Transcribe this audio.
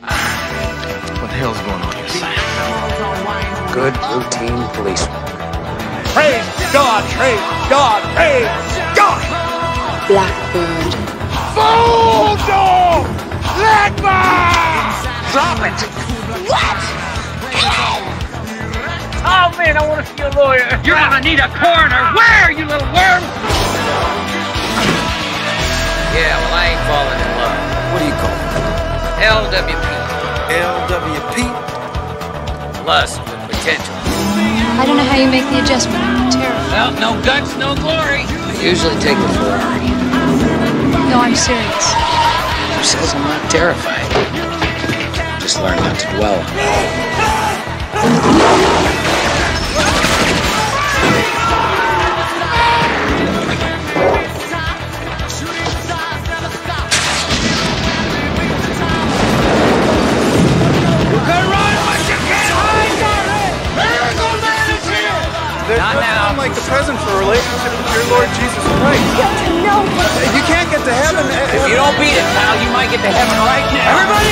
What the hell's going on here, son? Good routine police work. Praise God, praise God, praise God! Blackbird. Bulldog! Legba! Drop it! What? Oh man, I want to see a lawyer. You're gonna need a coroner. Where, are you little worm? LWP. LWP? Lust with potential. I don't know how you make the adjustment. I'm terrified. Well, no guts, no glory. I usually take the Ferrari. No, I'm serious. Who says I'm not terrified? Just learn not to dwell on it. There's Not nothing now. like the present for a relationship with your Lord Jesus Christ. No. You can't get to heaven If you don't beat it, pal, you might get to heaven right now. Everybody